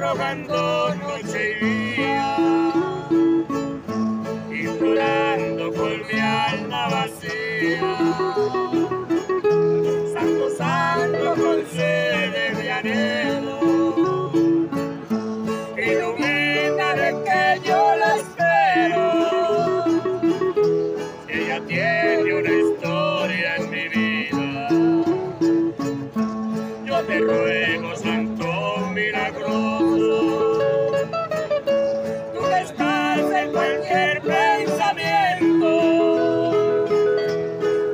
rogando noche y día, implorando con mi alma vacía. Santo, santo, concede mi anhelo, ilumina de que yo la espero. si Ella tiene una historia en mi vida, yo te ruego, santo milagroso. Tú estás en cualquier pensamiento,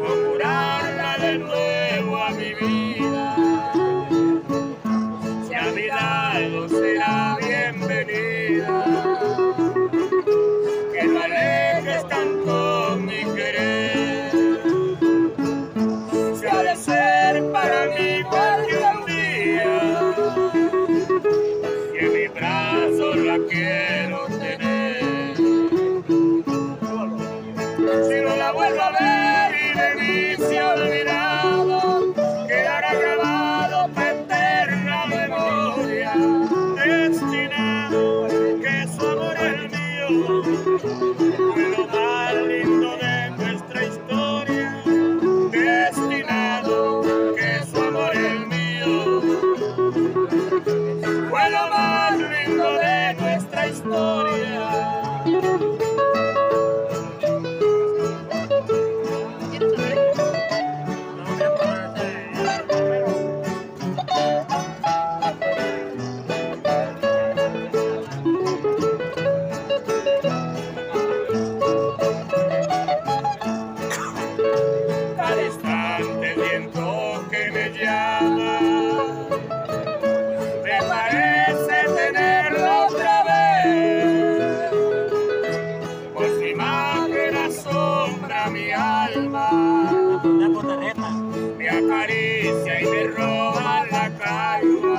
conjurarla de nuevo a mi vida. Fue lo más lindo de nuestra historia, destinado que su amor es mío, fue lo más lindo de nuestra historia. mi alma. Me acaricia y me roba la calma.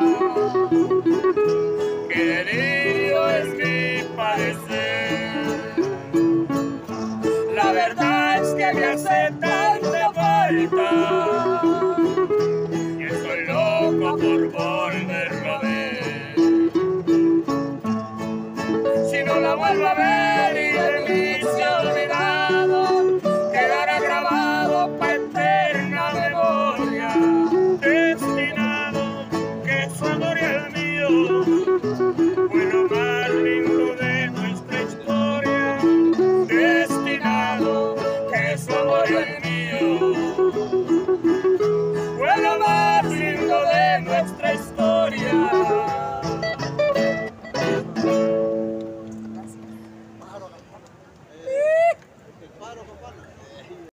Qué delirio es mi padecer. La verdad es que me hace tanta falta. Y estoy loco por volverlo a ver. Si no la vuelvo a ver y el mismo